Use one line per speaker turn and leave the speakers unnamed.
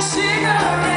cigarette.